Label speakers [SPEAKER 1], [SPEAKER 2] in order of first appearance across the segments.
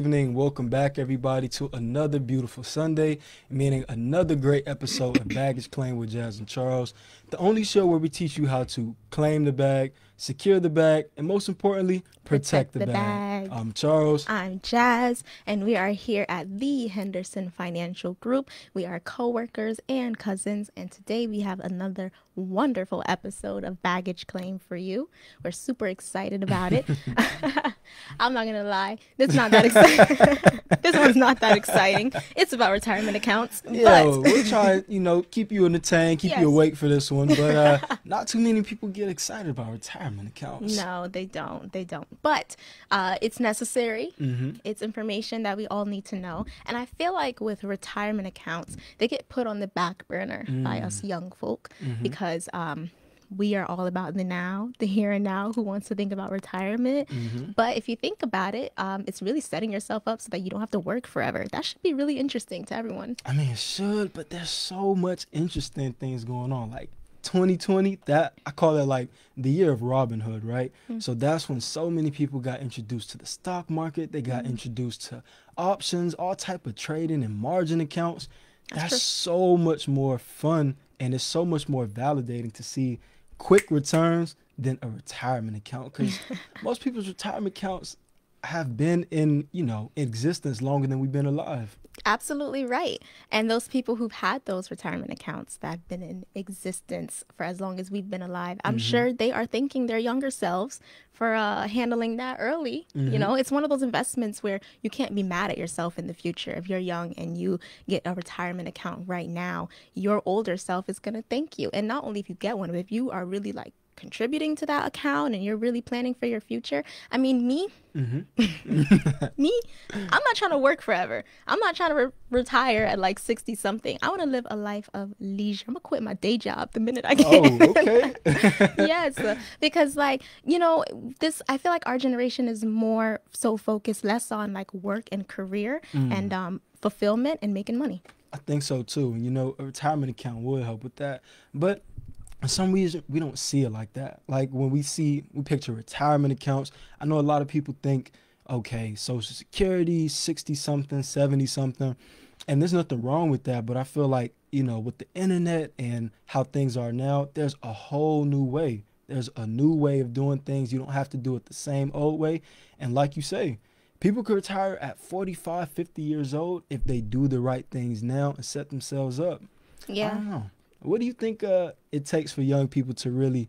[SPEAKER 1] evening. Welcome back, everybody, to another beautiful Sunday, meaning another great episode of Baggage Claim with Jaz and Charles, the only show where we teach you how to claim the bag, secure the bag, and most importantly, protect,
[SPEAKER 2] Protect
[SPEAKER 1] the,
[SPEAKER 2] the
[SPEAKER 1] bag.
[SPEAKER 2] bag.
[SPEAKER 1] I'm Charles.
[SPEAKER 2] I'm Jaz, and we are here at the Henderson Financial Group. We are co-workers and cousins, and today we have another wonderful episode of Baggage Claim for you. We're super excited about it. I'm not gonna lie, this is not that exciting. this one's not that exciting. It's about retirement accounts,
[SPEAKER 1] Yeah,
[SPEAKER 2] but
[SPEAKER 1] we'll try, you know, keep you in the tank, keep
[SPEAKER 2] Yes.
[SPEAKER 1] you awake for this one, but uh, not too many people get excited about retirement accounts.
[SPEAKER 2] No, they don't. They don't. But uh, it's necessary.
[SPEAKER 1] Mm-hmm.
[SPEAKER 2] It's information that we all need to know. And I feel like with retirement accounts, they get put on the back burner by
[SPEAKER 1] Mm.
[SPEAKER 2] us young folk
[SPEAKER 1] Mm-hmm.
[SPEAKER 2] because um, we are all about the now, the here and now, who wants to think about retirement.
[SPEAKER 1] Mm-hmm.
[SPEAKER 2] But if you think about it, um, it's really setting yourself up so that you don't have to work forever. That should be really interesting to everyone.
[SPEAKER 1] I mean, it should, but there's so much interesting things going on. Like 2020, that I call it like the year of Robinhood, right? Hmm. So that's when so many people got introduced to the stock market. They got hmm. introduced to options, all type of trading and margin accounts. That's,
[SPEAKER 2] true.
[SPEAKER 1] so much more fun, and it's so much more validating to see quick returns than a retirement account. Because most people's retirement accounts have been in, you know, existence longer than we've been alive.
[SPEAKER 2] Absolutely right. And those people who've had those retirement accounts that have been in existence for as long as we've been alive, I'm sure they are thanking their younger selves for uh, handling that early. You know, it's one of those investments where you can't be mad at yourself in the future. If you're young and you get a retirement account right now, your older self is going to thank you. And not only if you get one, but if you are really like, contributing to that account and you're really planning for your future. I mean, me, me, I'm not trying to work forever. I'm not trying to re- retire at like 60 something. I want to live a life of leisure. I'm gonna quit my day job the minute I
[SPEAKER 1] Oh, okay.
[SPEAKER 2] yes, uh, because like you know, this I feel like our generation is more so focused less on like work and career
[SPEAKER 1] Mm.
[SPEAKER 2] and um, fulfillment and making money.
[SPEAKER 1] I think so too. And you know, a retirement account would help with that. But for some reason, we don't see it like that. Like when we see, we picture retirement accounts. I know a lot of people think, okay, Social Security, 60 something, 70 something. And there's nothing wrong with that. But I feel like, you know, with the internet and how things are now, there's a whole new way. There's a new way of doing things. You don't have to do it the same old way. And like you say, People could retire at 45, 50 years old if they do the right things now and set themselves up. I
[SPEAKER 2] Yeah.
[SPEAKER 1] What do you think uh, it takes for young people to really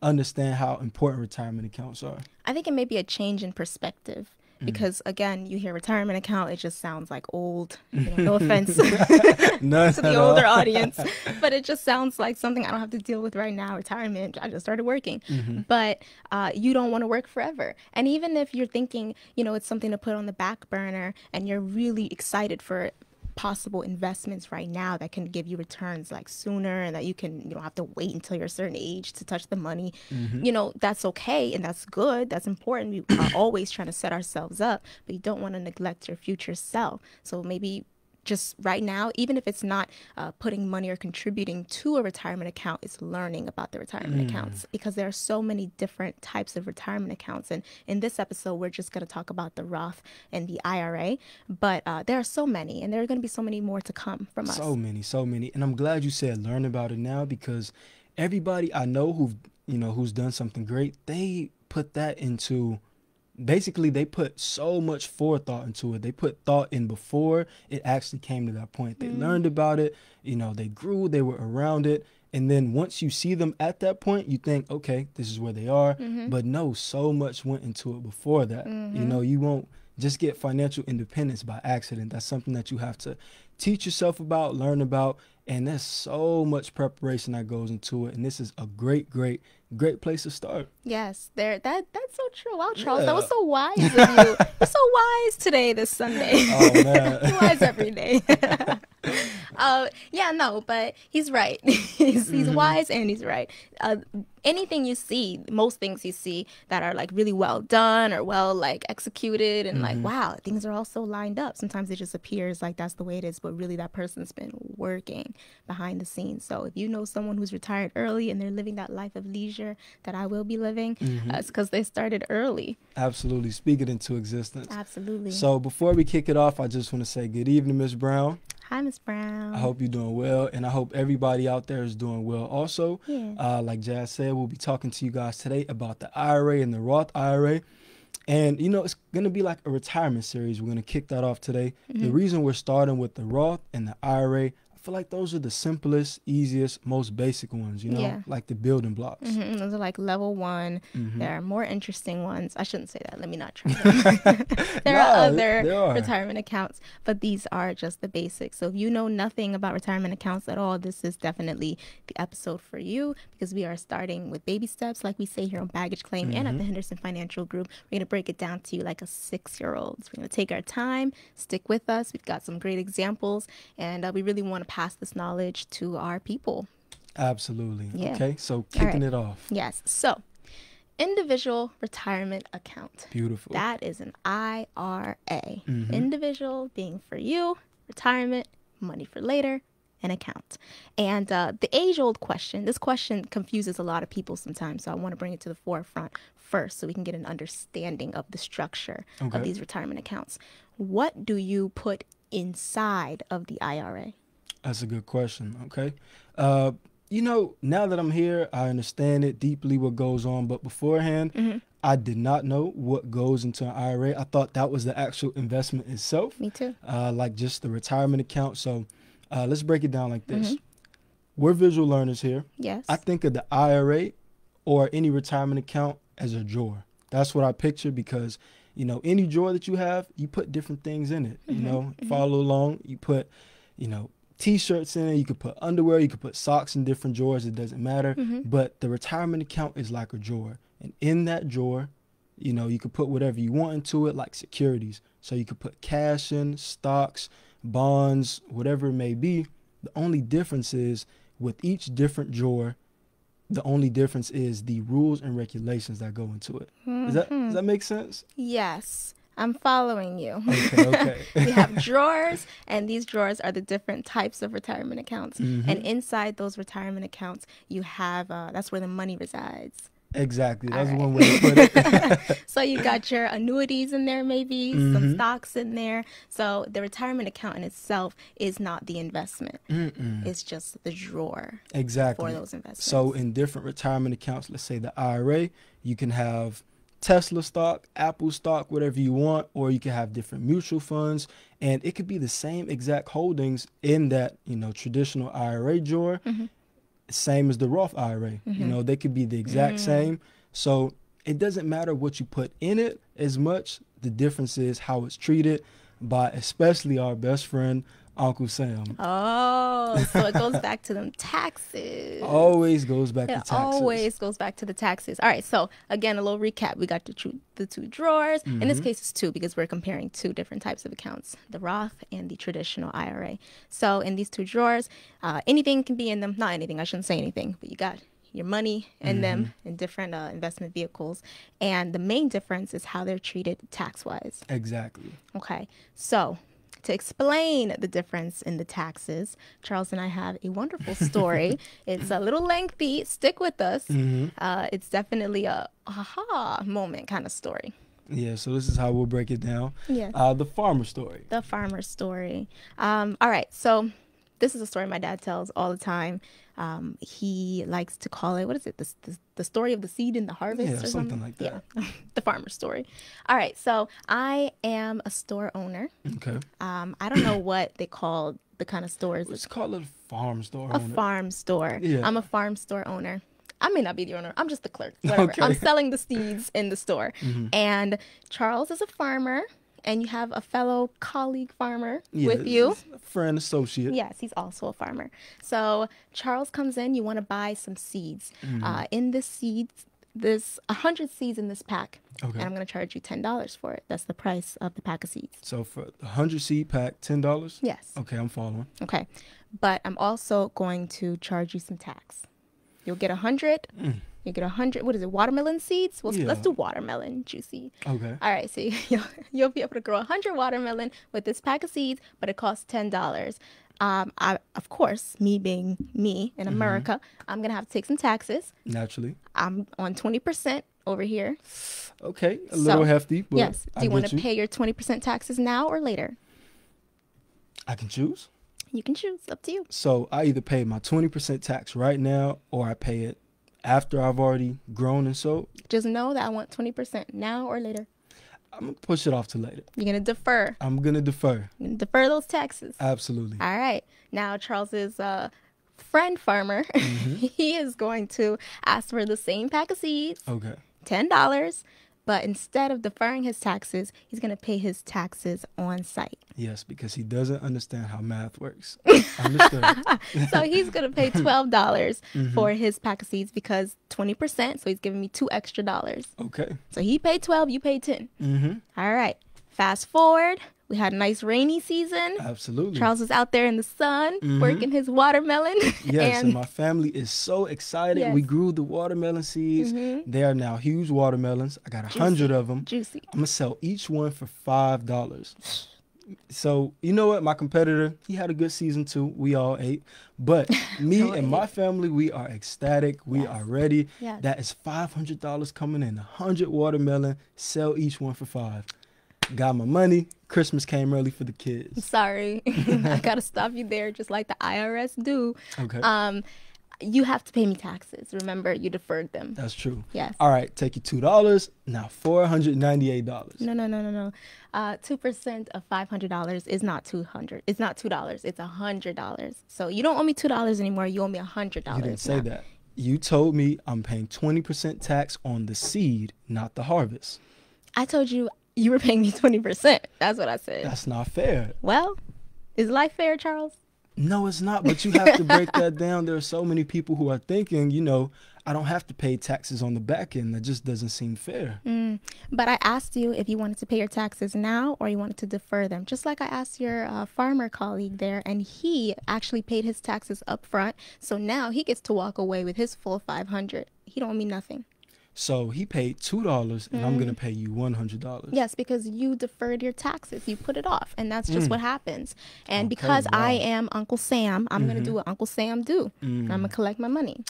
[SPEAKER 1] understand how important retirement accounts are?
[SPEAKER 2] I think it may be a change in perspective
[SPEAKER 1] Mm.
[SPEAKER 2] because again, you hear retirement account, it just sounds like old. You know, no offense to the older audience, but it just sounds like something I don't have to deal with right now. Retirement, I just started working,
[SPEAKER 1] Mm-hmm.
[SPEAKER 2] but uh, you don't want to work forever. And even if you're thinking, you know, it's something to put on the back burner, and you're really excited for possible investments right now that can give you returns like sooner and that you can you don't have to wait until you're a certain age to touch the money. Mm-hmm. You know that's okay and that's good that's important. We are always trying to set ourselves up but you don't want to neglect your future self. So maybe just right now, even if it's not uh, putting money or contributing to a retirement account, it's learning about the retirement accounts because there are so many different types of retirement accounts. And in this episode, we're just going to talk about the Roth and the IRA, but uh, there are so many, and there are going to be so many more to come from us.
[SPEAKER 1] So many, so many. And I'm glad you said learn about it now because everybody I know who you know who's done something great, they put that into basically they put so much forethought into it. They put thought in before it actually came to that point. They mm-hmm. learned about it, you know, they grew, they were around it. And then once you see them at that point, you think, okay, this is where they are. Mm-hmm. But no, so much went into it before that. You mm-hmm. know, you won't just get financial independence by accident. That's something that you have to teach yourself about, learn about, and there's so much preparation that goes into it. And this is a great, great, great place to start.
[SPEAKER 2] Yes, there. That that's so true. Wow, Charles, that was so wise of you. You're so wise today, this Sunday.
[SPEAKER 1] Oh man.
[SPEAKER 2] Wise every day. uh, yeah, no, but he's right. he's, he's
[SPEAKER 1] Mm-hmm.
[SPEAKER 2] wise and he's right. Uh, anything you see, most things you see that are like really well done or well like executed and
[SPEAKER 1] Mm-hmm.
[SPEAKER 2] like wow, things are all so lined up. Sometimes it just appears like that's the way it is, but really that person's been working behind the scenes. So if you know someone who's retired early and they're living that life of leisure that I will be living,
[SPEAKER 1] Mm-hmm.
[SPEAKER 2] uh, it's because they started early.
[SPEAKER 1] Absolutely. Speak it into existence.
[SPEAKER 2] Absolutely.
[SPEAKER 1] So before we kick it off, I just want to say good evening, Miss Brown.
[SPEAKER 2] Hi, Miss Brown.
[SPEAKER 1] I hope you're doing well, and I hope everybody out there is doing well. Also,
[SPEAKER 2] Yeah.
[SPEAKER 1] uh, like Jaz said, we'll be talking to you guys today about the IRA and the Roth IRA. And you know, it's gonna be like a retirement series. We're gonna kick that off today. The
[SPEAKER 2] Mm-hmm.
[SPEAKER 1] reason we're starting with the Roth and the IRA, feel like those are the simplest, easiest, most basic ones. You know,
[SPEAKER 2] Yeah.
[SPEAKER 1] like the building blocks.
[SPEAKER 2] Mhm, Those are like level one.
[SPEAKER 1] Mhm.
[SPEAKER 2] There are more interesting ones. I shouldn't say that. Let me not try. there
[SPEAKER 1] Nah,
[SPEAKER 2] are
[SPEAKER 1] there
[SPEAKER 2] other
[SPEAKER 1] are.
[SPEAKER 2] retirement accounts, but these are just the basics. So if you know nothing about retirement accounts at all, this is definitely the episode for you because we are starting with baby steps, like we say here on Baggage Claim and
[SPEAKER 1] Mm-hmm.
[SPEAKER 2] at the Henderson Financial Group. We're going to break it down to you like a six year old. So we're going to take our time, stick with us. We've got some great examples, and uh, we really want to pass this knowledge to our people.
[SPEAKER 1] Absolutely.
[SPEAKER 2] Yeah.
[SPEAKER 1] Okay, so kicking
[SPEAKER 2] right.
[SPEAKER 1] it off.
[SPEAKER 2] Yes. So, individual retirement account.
[SPEAKER 1] Beautiful.
[SPEAKER 2] That is an IRA.
[SPEAKER 1] Mhm.
[SPEAKER 2] Individual being for you, retirement, money for later, an account. And uh, the age old question this question confuses a lot of people sometimes. So, I want to bring it to the forefront first so we can get an understanding of the structure
[SPEAKER 1] Okay.
[SPEAKER 2] of these retirement accounts. What do you put inside of the IRA?
[SPEAKER 1] That's a good question. Okay. Uh, you know, now that I'm here, I understand it deeply what goes on. But beforehand,
[SPEAKER 2] Mm-hmm.
[SPEAKER 1] I did not know what goes into an IRA. I thought that was the actual investment itself,
[SPEAKER 2] Me too.
[SPEAKER 1] uh, like just the retirement account. So uh, let's break it down like this.
[SPEAKER 2] Mm-hmm.
[SPEAKER 1] We're visual learners here.
[SPEAKER 2] Yes.
[SPEAKER 1] I think of the IRA or any retirement account as a drawer. That's what I picture because, you know, any drawer that you have, you put different things in it. You know, follow along. You put, you know, t-shirts in it. You could put underwear. You could put socks in different drawers. It doesn't matter. Mm-hmm. But the retirement account is like a drawer, and in that drawer, you know, you could put whatever you want into it, like securities. So you could put cash in, stocks, bonds, whatever it may be. The only difference is with each different drawer, the only difference is the rules and regulations that go into it. Does that does mm-hmm. that make sense?
[SPEAKER 2] Yes, I'm following you.
[SPEAKER 1] Okay, okay.
[SPEAKER 2] we have drawers, and these drawers are the different types of retirement accounts.
[SPEAKER 1] Mm-hmm.
[SPEAKER 2] And inside those retirement accounts, you have uh, that's where the money resides.
[SPEAKER 1] exactly. That's
[SPEAKER 2] All
[SPEAKER 1] one way to put it.
[SPEAKER 2] So you got your annuities in there, maybe
[SPEAKER 1] Mm-hmm.
[SPEAKER 2] some stocks in there. So the retirement account in itself is not the investment;
[SPEAKER 1] Mm-mm.
[SPEAKER 2] it's just the drawer
[SPEAKER 1] Exactly.
[SPEAKER 2] for those investments.
[SPEAKER 1] So in different retirement accounts, let's say the IRA, you can have Tesla stock, Apple stock, whatever you want, or you can have different mutual funds, and it could be the same exact holdings in that you know traditional IRA drawer, mm-hmm. same as the Roth IRA. You mm-hmm. know, they could be the exact mm. same. So it doesn't matter what you put in it as much. The difference is how it's treated by especially our best friend Uncle Sam.
[SPEAKER 2] oh, so it goes back to them taxes.
[SPEAKER 1] Always goes back to
[SPEAKER 2] It
[SPEAKER 1] taxes.
[SPEAKER 2] always goes back to the taxes. All right. So again, a little recap. We got the two, the two drawers. In
[SPEAKER 1] Mm-hmm.
[SPEAKER 2] this case, it's two because we're comparing two different types of accounts: the Roth and the traditional IRA. So in these two drawers, uh, anything can be in them. Not anything. I shouldn't say anything, but you got your money in them
[SPEAKER 1] Mm-hmm.
[SPEAKER 2] in different uh, investment vehicles. And the main difference is how they're treated tax wise.
[SPEAKER 1] Exactly.
[SPEAKER 2] Okay. So to explain the difference in the taxes, Charles and I have a wonderful story. it's a little lengthy. Stick with us.
[SPEAKER 1] Mm-hmm.
[SPEAKER 2] Uh, it's definitely a aha moment kind of story.
[SPEAKER 1] Yeah, so this is how we'll break it down.
[SPEAKER 2] Yeah.
[SPEAKER 1] Uh, the farmer story.
[SPEAKER 2] The farmer story. Um, all right. So this is a story my dad tells all the time. Um, he likes to call it, what is it? The, the, the story of the seed and the harvest
[SPEAKER 1] Yeah,
[SPEAKER 2] or
[SPEAKER 1] something
[SPEAKER 2] something?
[SPEAKER 1] like that.
[SPEAKER 2] Yeah. the farmer story. All right. So I am a store owner.
[SPEAKER 1] Okay.
[SPEAKER 2] Um, I don't know what they call the kind of stores.
[SPEAKER 1] Let's call it a farm store.
[SPEAKER 2] a
[SPEAKER 1] owner.
[SPEAKER 2] farm store.
[SPEAKER 1] Yeah.
[SPEAKER 2] I'm a farm store owner. I may not be the owner. I'm just the clerk. Whatever.
[SPEAKER 1] Okay.
[SPEAKER 2] I'm selling the seeds in the store. And Charles is a farmer, and you have a fellow colleague farmer
[SPEAKER 1] Yeah,
[SPEAKER 2] with you.
[SPEAKER 1] friend, associate.
[SPEAKER 2] Yes, he's also a farmer. So Charles comes in. You want to buy some seeds.
[SPEAKER 1] Mm-hmm.
[SPEAKER 2] Uh, in this seeds, there's a hundred seeds in this pack,
[SPEAKER 1] Okay.
[SPEAKER 2] and I'm going to charge you ten dollars for it. That's the price of the pack of seeds.
[SPEAKER 1] So for a hundred seed pack, ten dollars.
[SPEAKER 2] Yes.
[SPEAKER 1] Okay, I'm following.
[SPEAKER 2] Okay. but I'm also going to charge you some tax. You'll get a hundred. You get a hundred. What is it? Watermelon seeds. Well, let's do watermelon juicy.
[SPEAKER 1] Okay.
[SPEAKER 2] All right, so you'll, you'll be able to grow a 100 watermelon with this pack of seeds, but it costs $10. Um, I, of course, me being me in America, I'm going to have to take some taxes.
[SPEAKER 1] Naturally.
[SPEAKER 2] I'm on 20% over here.
[SPEAKER 1] Okay. A
[SPEAKER 2] So,
[SPEAKER 1] little hefty, but
[SPEAKER 2] yes. Do you want to pay your 20% taxes now or later?
[SPEAKER 1] I can choose.
[SPEAKER 2] You can choose. Up to you.
[SPEAKER 1] So I either pay my 20% tax right now or I pay it after I've already grown and sold.
[SPEAKER 2] Just know that I want 20% now or later.
[SPEAKER 1] I'm to push it off to later.
[SPEAKER 2] You're going to defer.
[SPEAKER 1] I'm going to defer.
[SPEAKER 2] Gonna defer those taxes.
[SPEAKER 1] Absolutely.
[SPEAKER 2] All right. Now, Charles's uh, friend farmer, he is going to ask for the same pack of seeds.
[SPEAKER 1] Okay.
[SPEAKER 2] ten dollars, but instead of deferring his taxes, he's gonna pay his taxes on site.
[SPEAKER 1] Yes, because he doesn't understand how math works.
[SPEAKER 2] So he's gonna pay twelve dollars
[SPEAKER 1] Mm-hmm.
[SPEAKER 2] for his pack of seeds because twenty percent. So he's giving me two extra dollars.
[SPEAKER 1] Okay.
[SPEAKER 2] So he paid twelve, you paid ten.
[SPEAKER 1] Mm-hmm.
[SPEAKER 2] All right. Fast forward, we had a nice rainy season.
[SPEAKER 1] Absolutely.
[SPEAKER 2] Charles was out there in the sun
[SPEAKER 1] Mhm.
[SPEAKER 2] working his watermelon.
[SPEAKER 1] Yes, and,
[SPEAKER 2] and
[SPEAKER 1] my family is so excited. We grew the watermelon seeds.
[SPEAKER 2] Mhm.
[SPEAKER 1] They are now huge watermelons. I got a hundred of them.
[SPEAKER 2] juicy.
[SPEAKER 1] I'm gonna sell each one for five dollars. So you know what? My competitor, he had a good season too. We all ate, but me and my family, we are ecstatic. We
[SPEAKER 2] Yes.
[SPEAKER 1] are ready.
[SPEAKER 2] Yes.
[SPEAKER 1] That is five hundred dollars coming in. A hundred watermelon. Sell each one for five. Got my money. Christmas came early for the kids.
[SPEAKER 2] Sorry. I gotta stop you there, just like the IRS do.
[SPEAKER 1] Okay,
[SPEAKER 2] Um, you have to pay me taxes. Remember, you deferred them.
[SPEAKER 1] that's true.
[SPEAKER 2] Yes.
[SPEAKER 1] All right, take you two dollars. Now four hundred ninety-eight dollars.
[SPEAKER 2] No, no, no, no, no. Uh, two percent of five hundred dollars is not two hundred. It's not two dollars. It's a hundred dollars. So you don't owe me two dollars anymore. You owe me a hundred dollars.
[SPEAKER 1] You didn't say that. You told me I'm paying twenty percent tax on the seed, not the harvest.
[SPEAKER 2] I told you you were paying me twenty percent. That's what I said.
[SPEAKER 1] That's not fair.
[SPEAKER 2] well, is life fair, Charles?
[SPEAKER 1] No, it's not. But you have to break that down. There are so many people who are thinking, you know, I don't have to pay taxes on the back end. That just doesn't seem fair.
[SPEAKER 2] Mm. But I asked you if you wanted to pay your taxes now or you wanted to defer them. Just like I asked your uh, farmer colleague there, and he actually paid his taxes up front. So now he gets to walk away with his full five hundred. He don't owe me nothing.
[SPEAKER 1] So he paid two dollars, and I'm
[SPEAKER 2] Mm.
[SPEAKER 1] gonna pay you one hundred dollars.
[SPEAKER 2] Yes, because you deferred your taxes. You put it off. And that's just what happens. And
[SPEAKER 1] Mm. Okay,
[SPEAKER 2] because I
[SPEAKER 1] wow. Mm-hmm.
[SPEAKER 2] am Uncle Sam, I'm going to do what Uncle Sam do. I'm going to collect my money.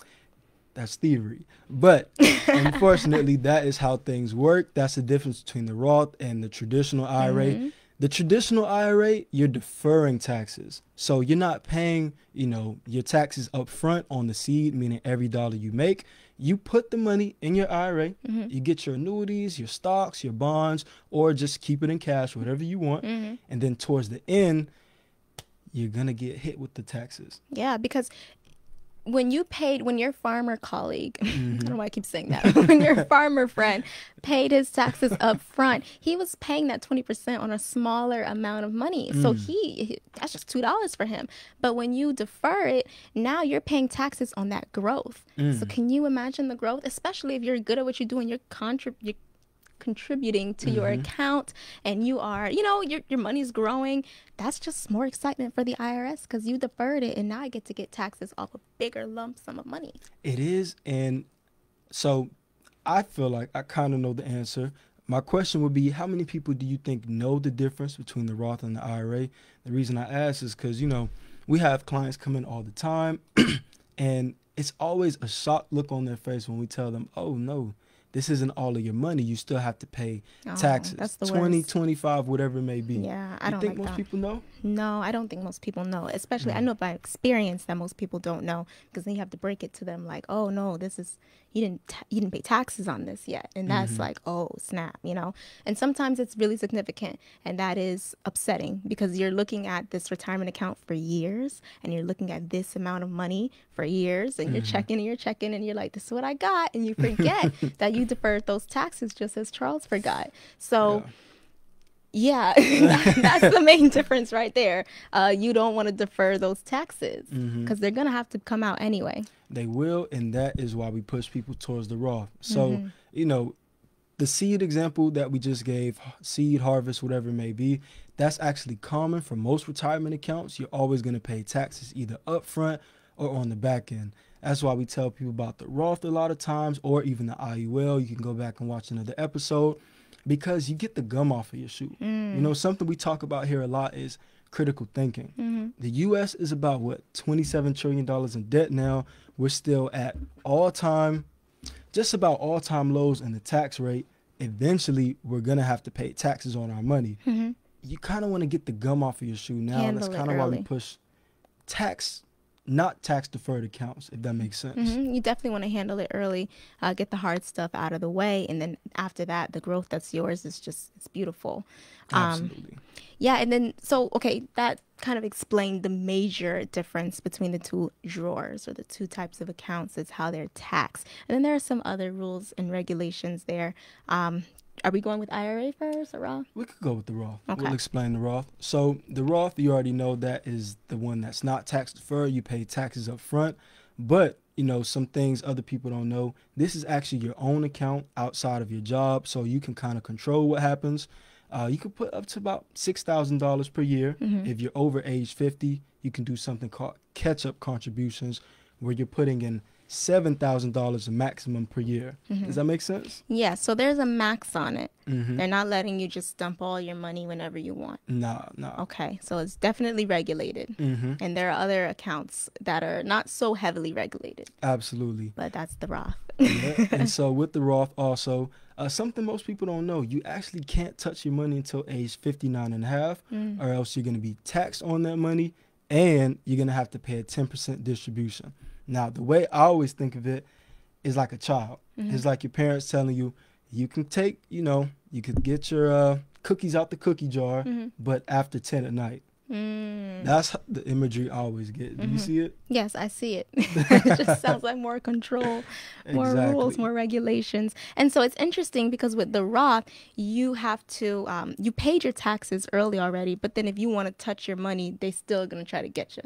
[SPEAKER 1] That's theory, But unfortunately, that is how things work. That's the difference between the Roth and the traditional IRA. The traditional IRA, you're deferring taxes. So you're not paying, you know, your taxes up front on the seed, meaning every dollar you make. You put the money in your IRA, mm-hmm. you get your annuities, your stocks, your bonds, or just keep it in cash, whatever you want. Mm-hmm. And then towards the end, you're going to get hit with the taxes.
[SPEAKER 2] Yeah, because when you paid, when your farmer colleague, I
[SPEAKER 1] Mm-hmm.
[SPEAKER 2] don't know why I keep saying that, when your farmer friend paid his taxes up front, he was paying that 20% on a smaller amount of money. So
[SPEAKER 1] Mm.
[SPEAKER 2] he, he- that's just $2 for him. But when you defer it, now you're paying taxes on that growth.
[SPEAKER 1] Mm.
[SPEAKER 2] So can you imagine the growth, especially if you're good at what you do and you're contrib- you're contributing to your
[SPEAKER 1] Mm-hmm.
[SPEAKER 2] account and you are you know your, your money's growing that's just more excitement for the irs because you deferred it and now i get to get taxes off a bigger lump sum of money
[SPEAKER 1] It is, and so I feel like I kind of know the answer. My question would be, how many people do you think know the difference between the Roth and the IRA? The reason I ask is because you know we have clients come in all the time, and it's always a shocked look on their face when we tell them, "Oh no." This isn't all of your money. You still have to pay
[SPEAKER 2] Oh,
[SPEAKER 1] taxes.
[SPEAKER 2] that's the
[SPEAKER 1] 20,
[SPEAKER 2] worst.
[SPEAKER 1] 25, whatever it may be.
[SPEAKER 2] yeah i
[SPEAKER 1] you
[SPEAKER 2] don't
[SPEAKER 1] think
[SPEAKER 2] like
[SPEAKER 1] most
[SPEAKER 2] that
[SPEAKER 1] people know?
[SPEAKER 2] no i don't think most people know especially i
[SPEAKER 1] Mm.
[SPEAKER 2] know by experience that most people don't know because then you have to break it to them like oh no this is you didn't ta- you didn't pay taxes on this yet and that's
[SPEAKER 1] Mm-hmm.
[SPEAKER 2] like oh snap you know and sometimes it's really significant and that is upsetting because you're looking at this retirement account for years and you're looking at this amount of money for years and
[SPEAKER 1] Mm-hmm.
[SPEAKER 2] you're checking and you're checking and you're like this is what i got and you forget that you deferred those taxes just as charles forgot so yeah, that's the main difference right there. Uh, you don't want to defer those taxes
[SPEAKER 1] Mm-hmm.
[SPEAKER 2] because they're gonna have to come out anyway.
[SPEAKER 1] They will, and that is why we push people towards the Roth. So,
[SPEAKER 2] Mm-hmm.
[SPEAKER 1] you know, the seed example that we just gave, seed harvest, whatever it may be, that's actually common for most retirement accounts. You're always going to pay taxes either upfront or on the back end. That's why we tell people about the Roth a lot of times, or even the IUL. You can go back and watch another episode because you get the gum off of your shoe.
[SPEAKER 2] Mm.
[SPEAKER 1] You know, something we talk about here a lot is critical thinking.
[SPEAKER 2] Mm-hmm.
[SPEAKER 1] The U.S. is about what 27 trillion dollars in debt now. We're still at all time, just about all time lows in the tax rate. Eventually, we're gonna have to pay taxes on our money.
[SPEAKER 2] Mhm.
[SPEAKER 1] You kind of want to get the gum off of your shoe now. and
[SPEAKER 2] Handle
[SPEAKER 1] that's kind of why we push tax, not tax deferred accounts, if that makes sense.
[SPEAKER 2] Mhm. You definitely want to handle it early, uh, get the hard stuff out of the way, and then after that, the growth that's yours is just it's beautiful. Um,
[SPEAKER 1] Absolutely.
[SPEAKER 2] yeah, and then so okay, that kind of explained the major difference between the two drawers or the two types of accounts. is how they're taxed, and then there are some other rules and regulations there. Um, are we going with IRA first or Roth?
[SPEAKER 1] We could go with the Roth.
[SPEAKER 2] Okay.
[SPEAKER 1] We'll explain the Roth. So the Roth, you already know that is the one that's not tax deferred. You pay taxes up front. But, you know, some things other people don't know. This is actually your own account outside of your job. So you can kind of control what happens. Uh, you could put up to about $6,000 per year.
[SPEAKER 2] Mhm.
[SPEAKER 1] If you're over age 50, you can do something called catch up contributions where you're putting in $7,000 maximum per year.
[SPEAKER 2] Mm-hmm.
[SPEAKER 1] Does that make sense?
[SPEAKER 2] Yeah, so there's a max on it.
[SPEAKER 1] Mm-hmm.
[SPEAKER 2] They're not letting you just dump all your money whenever you want.
[SPEAKER 1] No, nah.
[SPEAKER 2] Okay, so it's definitely regulated.
[SPEAKER 1] Mm-hmm.
[SPEAKER 2] And there are other accounts that are not so heavily regulated,
[SPEAKER 1] Absolutely.
[SPEAKER 2] but that's the Roth.
[SPEAKER 1] Yeah, and so with the Roth also, uh, something most people don't know, you actually can't touch your money until age 59 and a half,
[SPEAKER 2] Mm.
[SPEAKER 1] or else you're going to be taxed on that money and you're going to have to pay a 10% distribution. Now, the way I always think of it is like a child.
[SPEAKER 2] Mhm.
[SPEAKER 1] It's like your parents telling you, you can take, you know, you could get your uh, cookies out the cookie jar,
[SPEAKER 2] Mhm.
[SPEAKER 1] but after 10 at night.
[SPEAKER 2] Mm.
[SPEAKER 1] That's the imagery I always get. Do you
[SPEAKER 2] Mhm.
[SPEAKER 1] see it?
[SPEAKER 2] Yes, I see it. it just sounds like more control, more rules, more regulations. And so it's interesting because with the Roth, you have to, um, you paid your taxes early already, but then if you want to touch your money, they still going to try to get you.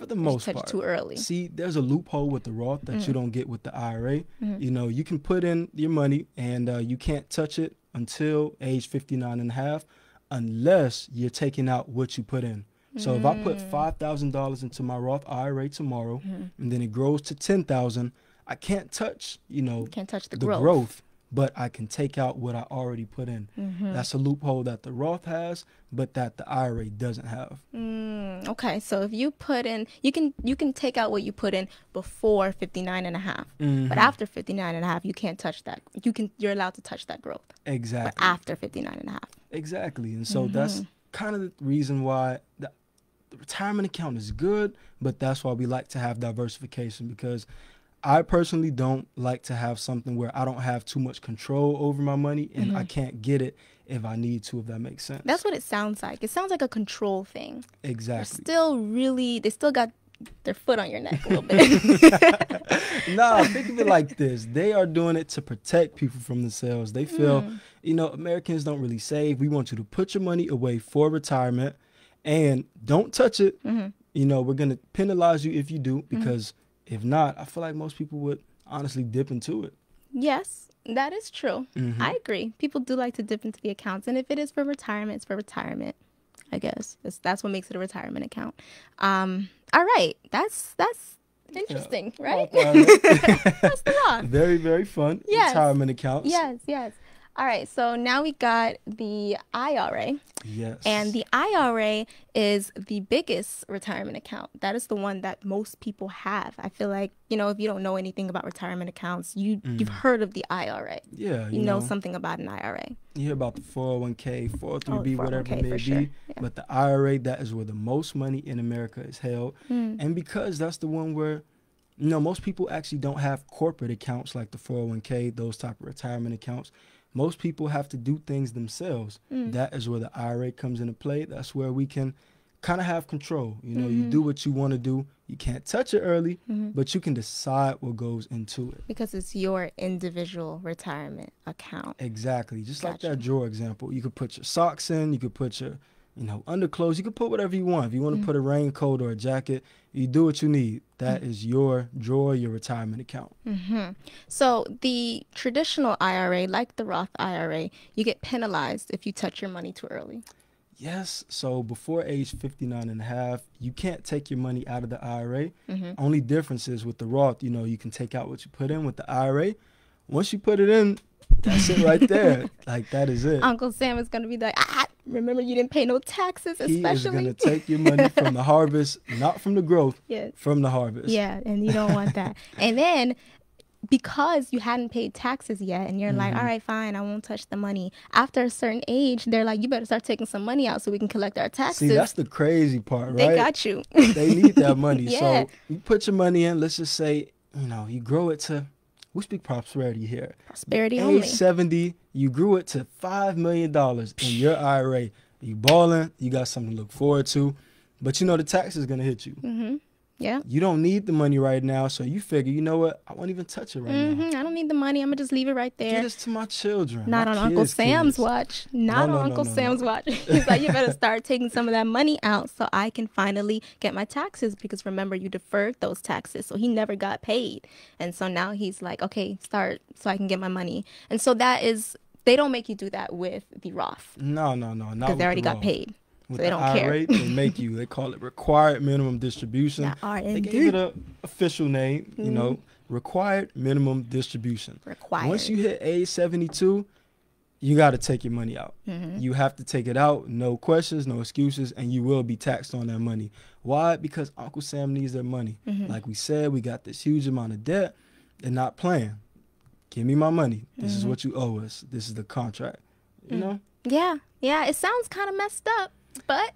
[SPEAKER 1] For the most part.
[SPEAKER 2] too early.
[SPEAKER 1] See, there's a loophole with the Roth that you
[SPEAKER 2] Mhm.
[SPEAKER 1] don't get with the IRA.
[SPEAKER 2] Mhm.
[SPEAKER 1] You know, you can put in your money and uh, you can't touch it until age 59 and a half unless you're taking out what you put in. So if I put
[SPEAKER 2] Mm.
[SPEAKER 1] $5,000 into my Roth IRA tomorrow
[SPEAKER 2] Mhm.
[SPEAKER 1] and then it grows to 10,000, I can't touch, you know,
[SPEAKER 2] Can't touch the,
[SPEAKER 1] the,
[SPEAKER 2] growth.
[SPEAKER 1] growth. But I can take out what I already put in.
[SPEAKER 2] Mhm.
[SPEAKER 1] That's a loophole that the Roth has, but that the IRA doesn't have.
[SPEAKER 2] Mm, okay, so if you put in, you can you can take out what you put in before 59 and a half.
[SPEAKER 1] Mhm.
[SPEAKER 2] But after 59 and a half, you can't touch that. You can you're allowed to touch that growth. But
[SPEAKER 1] exactly.
[SPEAKER 2] after 59 and a half.
[SPEAKER 1] Exactly. And so that's
[SPEAKER 2] Mhm.
[SPEAKER 1] kind of the reason why the, the retirement account is good, but that's why we like to have diversification because I personally don't like to have something where I don't have too much control over my money and I can't get it if I need to, if that makes sense.
[SPEAKER 2] That's what it sounds like. It sounds like a control thing. They're
[SPEAKER 1] exactly.
[SPEAKER 2] still really they still got their foot on your neck a little bit.
[SPEAKER 1] nah, think of it like this. They are doing it to protect people from themselves. They feel,
[SPEAKER 2] Mm.
[SPEAKER 1] you know, Americans don't really save. We want you to put your money away for retirement and don't touch it.
[SPEAKER 2] Mhm.
[SPEAKER 1] You know, we're going to penalize you if you do
[SPEAKER 2] Mm-hmm.
[SPEAKER 1] If not, I feel like most people would honestly dip into it.
[SPEAKER 2] Yes, that is true.
[SPEAKER 1] Mhm.
[SPEAKER 2] I agree. People do like to dip into the accounts, and if it is for retirement, it's for retirement. I guess that's, that's what makes it a retirement account. Um, all right, that's that's interesting, right? That's the Roth.
[SPEAKER 1] very, very fun.
[SPEAKER 2] Yes.
[SPEAKER 1] Retirement accounts.
[SPEAKER 2] Yes, yes. All right, so now we got the IRA,
[SPEAKER 1] Yes.
[SPEAKER 2] and the IRA is the biggest retirement account. That is the one that most people have. I feel like you know if you don't know anything about retirement accounts, you you've
[SPEAKER 1] Mm.
[SPEAKER 2] heard of the IRA.
[SPEAKER 1] yeah,
[SPEAKER 2] You, know, something about an IRA.
[SPEAKER 1] You hear about the 401k, 403b,
[SPEAKER 2] Oh,
[SPEAKER 1] whatever it may be.
[SPEAKER 2] sure, yeah.
[SPEAKER 1] But the IRA, that is where the most money in America is held.
[SPEAKER 2] Hmm.
[SPEAKER 1] And because that's the one where, you know, most people actually don't have corporate accounts like the 401k, those type of retirement accounts. Most people have to do things themselves.
[SPEAKER 2] Mm.
[SPEAKER 1] That is where the IRA comes into play. That's where we can kind of have control. You know, you
[SPEAKER 2] Mhm.
[SPEAKER 1] do what you want to do. You can't touch it early,
[SPEAKER 2] Mhm.
[SPEAKER 1] but you can decide what goes into it.
[SPEAKER 2] Because it's your individual retirement account.
[SPEAKER 1] Exactly. Just like that drawer example. You could put your socks in, you could put your, you know, underclothes, you can put whatever you want. If you want to
[SPEAKER 2] Mhm.
[SPEAKER 1] put a raincoat or a jacket, you do what you need. That is your drawer, your retirement account.
[SPEAKER 2] hmm So the traditional IRA, like the Roth IRA, you get penalized if you touch your money too early.
[SPEAKER 1] Yes. So before age 59 and a half, you can't take your money out of the IRA.
[SPEAKER 2] Mhm.
[SPEAKER 1] Only difference is with the Roth, you know, you can take out what you put in with the IRA. Once you put it in, that's it right there. like that is it.
[SPEAKER 2] Uncle Sam is gonna be like, ah, remember you didn't pay no taxes,
[SPEAKER 1] he is
[SPEAKER 2] especially.
[SPEAKER 1] going to take your money from the harvest, not from the growth,
[SPEAKER 2] yes.
[SPEAKER 1] from the harvest.
[SPEAKER 2] Yeah, and you don't want that. and then because you hadn't paid taxes yet and you're like,
[SPEAKER 1] Mhm.
[SPEAKER 2] all right, fine, I won't touch the money. After a certain age, they're like, you better start taking some money out so we can collect our taxes.
[SPEAKER 1] See, that's the crazy part, right?
[SPEAKER 2] they got you.
[SPEAKER 1] they need that money.
[SPEAKER 2] Yeah.
[SPEAKER 1] So you put your money in. Let's just say, you know, you grow it to. We speak prosperity here.
[SPEAKER 2] Prosperity
[SPEAKER 1] Age
[SPEAKER 2] only.
[SPEAKER 1] seventy, you grew it to five million dollars in your IRA. You balling. You got something to look forward to, but you know the tax is gonna hit you.
[SPEAKER 2] hmm Yeah.
[SPEAKER 1] You don't need the money right now, so you figure, you know what? I won't even touch it right now.
[SPEAKER 2] hmm I don't need the money. I'm gonna just leave it right there.
[SPEAKER 1] this to my children.
[SPEAKER 2] Not
[SPEAKER 1] my
[SPEAKER 2] on Uncle Sam's
[SPEAKER 1] kids.
[SPEAKER 2] watch. Not
[SPEAKER 1] No, no,
[SPEAKER 2] on Uncle
[SPEAKER 1] no, no.
[SPEAKER 2] Sam's watch. He's like, you better start taking some of that money out so I can finally get my taxes because remember you deferred those taxes. So he never got paid. And so now he's like, okay, start so I can get my money. And so that is they don't make you do that with the Roth
[SPEAKER 1] No, no, no, not
[SPEAKER 2] because they already
[SPEAKER 1] the
[SPEAKER 2] got paid.
[SPEAKER 1] With
[SPEAKER 2] so they
[SPEAKER 1] the
[SPEAKER 2] don't care.
[SPEAKER 1] They make you. They call it required minimum distribution. They gave it
[SPEAKER 2] D
[SPEAKER 1] a official name, you know, required minimum distribution.
[SPEAKER 2] required.
[SPEAKER 1] Once you hit age 72, you got to take your money out.
[SPEAKER 2] Mhm.
[SPEAKER 1] You have to take it out, no questions, no excuses, and you will be taxed on that money. Why? Because Uncle Sam needs their money.
[SPEAKER 2] Mhm.
[SPEAKER 1] Like we said, we got this huge amount of debt. They're not playing. Give me my money. This is
[SPEAKER 2] Mhm.
[SPEAKER 1] what you owe us. This is the contract. You
[SPEAKER 2] Mm.
[SPEAKER 1] know?
[SPEAKER 2] yeah, yeah. It sounds kind of messed up, but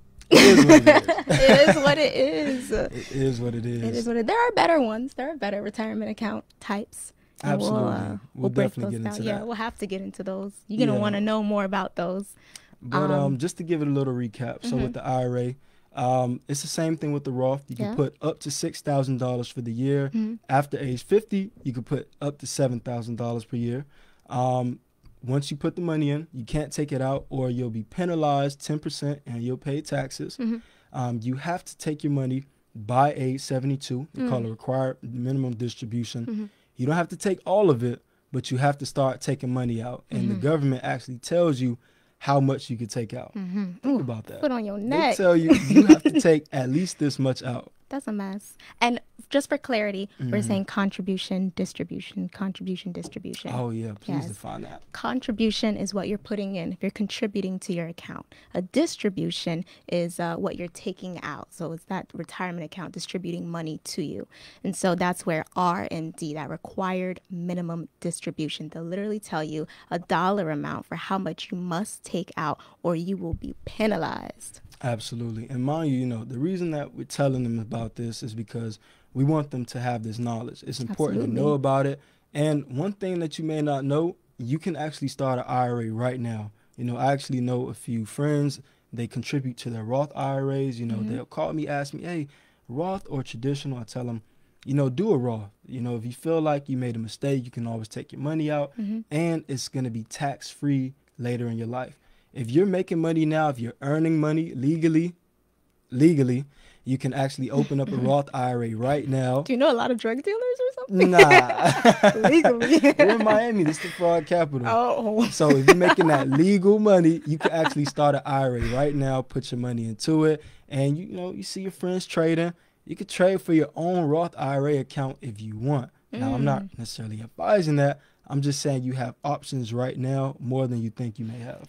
[SPEAKER 1] It is what it is.
[SPEAKER 2] it is what it is.
[SPEAKER 1] It is what it is.
[SPEAKER 2] It is what it. There are better ones. There are better retirement account types.
[SPEAKER 1] Absolutely.
[SPEAKER 2] We'll,
[SPEAKER 1] We'll
[SPEAKER 2] break
[SPEAKER 1] definitely get into
[SPEAKER 2] down. Yeah,
[SPEAKER 1] that.
[SPEAKER 2] we'll have to get into those. You're gonna
[SPEAKER 1] Yeah.
[SPEAKER 2] want to know more about those.
[SPEAKER 1] But um,
[SPEAKER 2] Um,
[SPEAKER 1] just to give it a little recap, so
[SPEAKER 2] Mhm.
[SPEAKER 1] with the IRA, um, it's the same thing with the Roth. You can
[SPEAKER 2] Yeah.
[SPEAKER 1] put up to six thousand dollars for the year.
[SPEAKER 2] Mhm.
[SPEAKER 1] After age fifty, you can put up to seven thousand dollars per year. Um, once you put the money in, you can't take it out, or you'll be penalized ten percent, and you'll pay taxes.
[SPEAKER 2] Mhm.
[SPEAKER 1] Um, you have to take your money by age seventy-two. We call
[SPEAKER 2] Mm.
[SPEAKER 1] it required minimum distribution.
[SPEAKER 2] Mhm.
[SPEAKER 1] You don't have to take all of it, but you have to start taking money out, and the
[SPEAKER 2] Mhm.
[SPEAKER 1] government actually tells you how much you could take out.
[SPEAKER 2] Mhm.
[SPEAKER 1] Think
[SPEAKER 2] Ooh,
[SPEAKER 1] about that.
[SPEAKER 2] Foot on your
[SPEAKER 1] They
[SPEAKER 2] neck.
[SPEAKER 1] tell you you have to take at least this much out.
[SPEAKER 2] That's a mess. And just for clarity, we're
[SPEAKER 1] Mhm.
[SPEAKER 2] saying contribution, distribution, contribution, distribution.
[SPEAKER 1] Oh yeah, please
[SPEAKER 2] Yes.
[SPEAKER 1] define that.
[SPEAKER 2] Contribution is what you're putting in. If you're contributing to your account, a distribution is uh, what you're taking out. So it's that retirement account distributing money to you. And so that's where RMD, that required minimum distribution, they'll literally tell you a dollar amount for how much you must take out or you will be penalized.
[SPEAKER 1] Absolutely. And mind you, you know, the reason that we're telling them about this is because we want them to have this knowledge. It's important to know about it. And one thing that you may not know, you can actually start an IRA right now. You know, I actually know a few friends, they contribute to their Roth IRAs. You know,
[SPEAKER 2] Mhm.
[SPEAKER 1] they'll call me, ask me, hey, Roth or traditional? I tell them, you know, do a Roth. You know, if you feel like you made a mistake, you can always take your money out
[SPEAKER 2] Mhm.
[SPEAKER 1] and it's going to be tax free later in your life. If you're making money now, if you're earning money legally, legally, you can actually open up a Roth IRA right now.
[SPEAKER 2] Do you know a lot of drug dealers or something?
[SPEAKER 1] Nah.
[SPEAKER 2] Legally.
[SPEAKER 1] We're in Miami. This is the fraud capital.
[SPEAKER 2] Oh.
[SPEAKER 1] So if you're making that legal money, you can actually start an IRA right now, put your money into it, and you, you know, you see your friends trading. You could trade for your own Roth IRA account if you want. Now, I'm not mm. necessarily advising that. I'm just saying you have options right now more than you think you may have.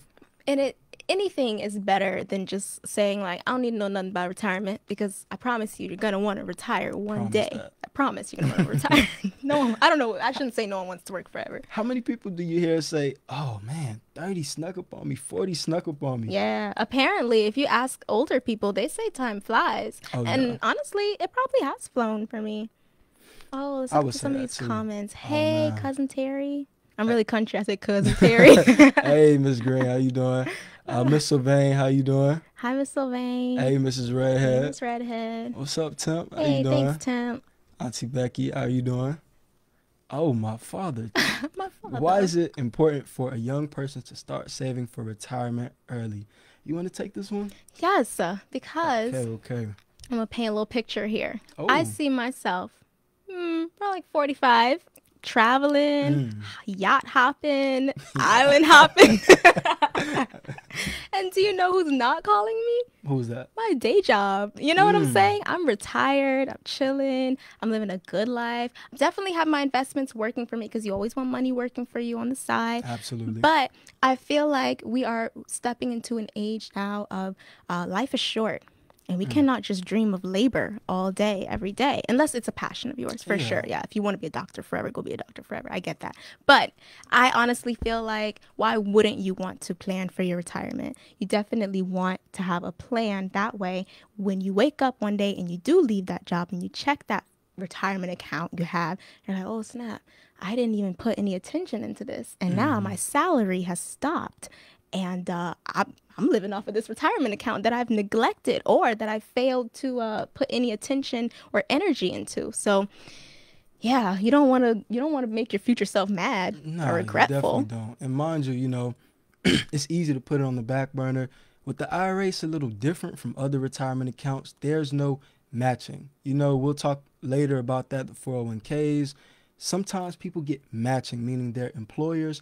[SPEAKER 2] And it anything is better than just saying like I don't need to know nothing about retirement because I promise you you're gonna want to retire one
[SPEAKER 1] Promise
[SPEAKER 2] day.
[SPEAKER 1] that.
[SPEAKER 2] I promise you're gonna want to retire. no, one, I don't know. I shouldn't say no one wants to work forever.
[SPEAKER 1] How many people do you hear say, "Oh man, 30 snuck up on me, 40 snuck up on me"?
[SPEAKER 2] Yeah, apparently, if you ask older people, they say time flies,
[SPEAKER 1] Oh,
[SPEAKER 2] and
[SPEAKER 1] yeah.
[SPEAKER 2] honestly, it probably has flown for me. Oh, let's
[SPEAKER 1] I
[SPEAKER 2] look
[SPEAKER 1] would
[SPEAKER 2] at
[SPEAKER 1] say
[SPEAKER 2] some of these
[SPEAKER 1] too.
[SPEAKER 2] comments.
[SPEAKER 1] Oh,
[SPEAKER 2] Hey,
[SPEAKER 1] man.
[SPEAKER 2] cousin Terry. I'm really country. I said cousin Terry.
[SPEAKER 1] hey, Miss Green, how you doing? Uh, Miss Sylvain, how you doing?
[SPEAKER 2] Hi, Miss Sylvain.
[SPEAKER 1] Hey, Mrs.
[SPEAKER 2] Hey,
[SPEAKER 1] Redhead.
[SPEAKER 2] Miss Redhead.
[SPEAKER 1] What's up, Temp? How
[SPEAKER 2] Hey,
[SPEAKER 1] you doing?
[SPEAKER 2] thanks, Tim.
[SPEAKER 1] Auntie Becky, how you doing? Oh, my father.
[SPEAKER 2] My father.
[SPEAKER 1] Why is it important for a young person to start saving for retirement early? You want to take this one?
[SPEAKER 2] Yes, uh, because
[SPEAKER 1] Okay, okay.
[SPEAKER 2] I'm gonna paint a little picture here.
[SPEAKER 1] Oh.
[SPEAKER 2] I see myself, hmm, probably like 45, traveling,
[SPEAKER 1] Mm.
[SPEAKER 2] yacht hopping, island hopping, and do you know who's not calling me?
[SPEAKER 1] Who's that?
[SPEAKER 2] My day job. You know what I'm
[SPEAKER 1] Mm.
[SPEAKER 2] saying? I'm retired. I'm chilling. I'm living a good life. I definitely have my investments working for me because you always want money working for you on the side.
[SPEAKER 1] Absolutely.
[SPEAKER 2] But I feel like we are stepping into an age now of uh, life is short. And we mm. cannot just dream of labor all day, every day, unless it's a passion of yours, for
[SPEAKER 1] Yeah.
[SPEAKER 2] sure. Yeah, if you want to be a doctor forever, go be a doctor forever. I get that. But I honestly feel like, why wouldn't you want to plan for your retirement? You definitely want to have a plan. That way, when you wake up one day and you do leave that job and you check that retirement account you have, you're like, oh snap, I didn't even put any attention into this. And now mm. my salary has stopped. And uh, I'm, I'm living off of this retirement account that I've neglected or that I failed to uh, put any attention or energy into. So, yeah, you don't want to you don't want to make your future self mad
[SPEAKER 1] No,
[SPEAKER 2] or regretful.
[SPEAKER 1] definitely don't. And mind you, you know, it's easy to put it on the back burner. With the IRA, it's a little different from other retirement accounts. There's no matching. You know, we'll talk later about that, the 401ks. Sometimes people get matching, meaning their employers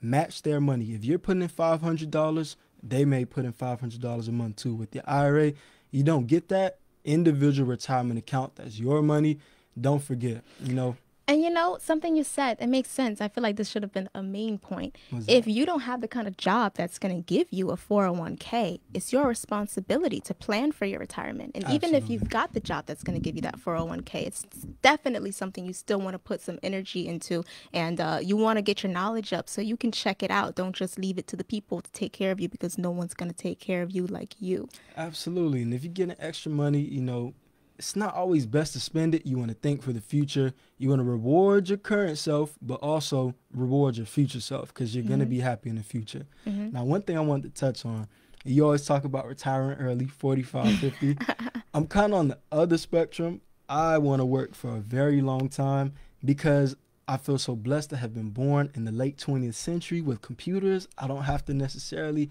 [SPEAKER 1] match their money. If you're putting in $500, they may put in $500 a month too. With the IRA, you don't get that individual retirement account. That's your money. Don't forget, you know,
[SPEAKER 2] And you know, something you said, it makes sense. I feel like this should have been a main point. If you don't have the kind of job that's going to give you a 401k, it's your responsibility to plan for your retirement. And even if you've got the job that's going to give you that 401k, it's definitely something you still want to put some energy into. And uh, you want to get your knowledge up so you can check it out. Don't just leave it to the people to take care of you because no one's going to take care of you like you.
[SPEAKER 1] Absolutely. And if you're getting extra money, you know, it's not always best to spend it. You want to think for the future. You want to reward your current self, but also reward your future self because you're going to mm-hmm. be happy in the future. Mm-hmm. Now, one thing I wanted to touch on you always talk about retiring early, 45, 50. I'm kind of on the other spectrum. I want to work for a very long time because I feel so blessed to have been born in the late 20th century with computers. I don't have to necessarily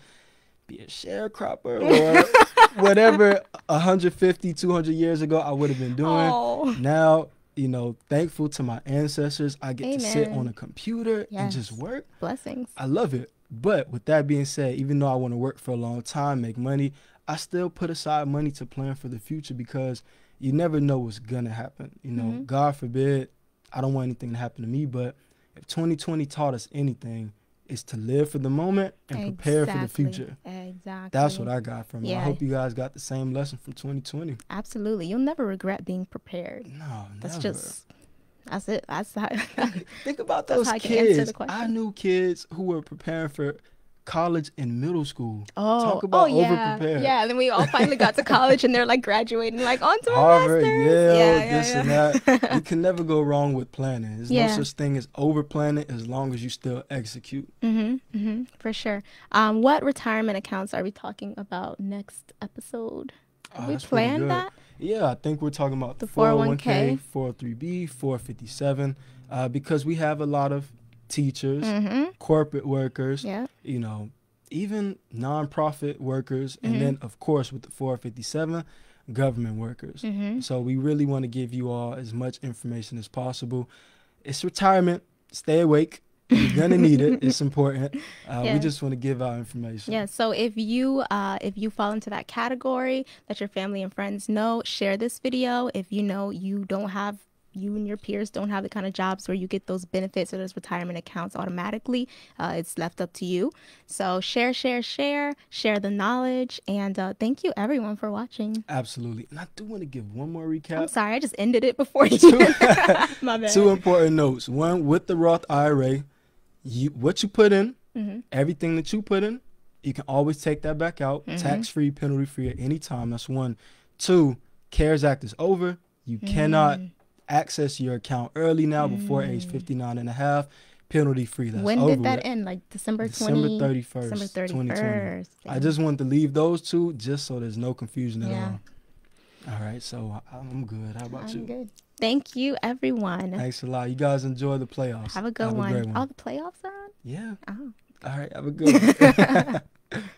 [SPEAKER 1] be a sharecropper or whatever 150, 200 years ago I would have been doing.
[SPEAKER 2] Oh.
[SPEAKER 1] Now, you know, thankful to my ancestors, I get to sit on a computer and just work.
[SPEAKER 2] Blessings.
[SPEAKER 1] I love it. But with that being said, even though I want to work for a long time, make money, I still put aside money to plan for the future because you never know what's gonna happen. You know,
[SPEAKER 2] Mhm.
[SPEAKER 1] God forbid, I don't want anything to happen to me, but if 2020 taught us anything, it's to live for the moment and prepare for the future.
[SPEAKER 2] Exactly.
[SPEAKER 1] That's what I got from it. I hope you guys got the same lesson from 2020.
[SPEAKER 2] Absolutely. You'll never regret being prepared.
[SPEAKER 1] No,
[SPEAKER 2] That's
[SPEAKER 1] never.
[SPEAKER 2] just that's it. That's how
[SPEAKER 1] Think about those
[SPEAKER 2] how I can answer the
[SPEAKER 1] kids. I knew kids who were preparing for college and middle school.
[SPEAKER 2] Oh,
[SPEAKER 1] Talk about
[SPEAKER 2] oh, yeah.
[SPEAKER 1] over-prepared.
[SPEAKER 2] Yeah, and then we all finally got to college and they're like graduating, like on to
[SPEAKER 1] Harvard,
[SPEAKER 2] yeah, yeah,
[SPEAKER 1] this
[SPEAKER 2] yeah.
[SPEAKER 1] and that. you can never go wrong with planning. There's
[SPEAKER 2] Yeah.
[SPEAKER 1] no such thing as over planning as long as you still execute.
[SPEAKER 2] Mm-hmm, mm-hmm, for sure. Um, what retirement accounts are we talking about next episode?
[SPEAKER 1] Oh,
[SPEAKER 2] we planned that?
[SPEAKER 1] Yeah, I think we're talking about
[SPEAKER 2] The
[SPEAKER 1] the 401k,
[SPEAKER 2] 401k.
[SPEAKER 1] 403b, 457, uh, because we have a lot of teachers,
[SPEAKER 2] Mm-hmm.
[SPEAKER 1] corporate workers,
[SPEAKER 2] Yeah.
[SPEAKER 1] you know, even nonprofit workers,
[SPEAKER 2] Mhm.
[SPEAKER 1] and then of course with the 457, government workers.
[SPEAKER 2] Mm-hmm.
[SPEAKER 1] So we really want to give you all as much information as possible. It's retirement. Stay awake. You're gonna need it. It's important. Uh,
[SPEAKER 2] Yeah.
[SPEAKER 1] We just want to give out information.
[SPEAKER 2] Yeah. So if you uh, if you fall into that category, let your family and friends know. Share this video. If you know you don't have you and your peers don't have the kind of jobs where you get those benefits or those retirement accounts automatically. Uh, it's left up to you. So share, share, share, share the knowledge, and uh, thank you everyone for watching.
[SPEAKER 1] Absolutely. And I do want to give one more recap.
[SPEAKER 2] I'm sorry, I just ended it before you.
[SPEAKER 1] Two-
[SPEAKER 2] My bad.
[SPEAKER 1] Two important notes. One with the Roth IRA, you what you put in,
[SPEAKER 2] Mhm.
[SPEAKER 1] everything that you put in, you can always take that back out,
[SPEAKER 2] Mhm.
[SPEAKER 1] tax free, penalty free at any time. That's one. Two, CARES Act is over. You cannot
[SPEAKER 2] Mm.
[SPEAKER 1] Access your account early now before age mm. 59 and a half, penalty free. That's
[SPEAKER 2] when did that
[SPEAKER 1] with.
[SPEAKER 2] end? Like December
[SPEAKER 1] December
[SPEAKER 2] 20,
[SPEAKER 1] 31st,
[SPEAKER 2] December
[SPEAKER 1] 2020.
[SPEAKER 2] 31st.
[SPEAKER 1] I just wanted to leave those two just so there's no confusion at
[SPEAKER 2] Yeah.
[SPEAKER 1] all. All right, so I'm good. How about
[SPEAKER 2] I'm
[SPEAKER 1] you?
[SPEAKER 2] good. Thank you, everyone.
[SPEAKER 1] Thanks a lot. You guys enjoy the playoffs.
[SPEAKER 2] Have a good
[SPEAKER 1] Have a
[SPEAKER 2] one.
[SPEAKER 1] great one.
[SPEAKER 2] All the playoffs are on?
[SPEAKER 1] Yeah.
[SPEAKER 2] Oh.
[SPEAKER 1] All right. Have a good one.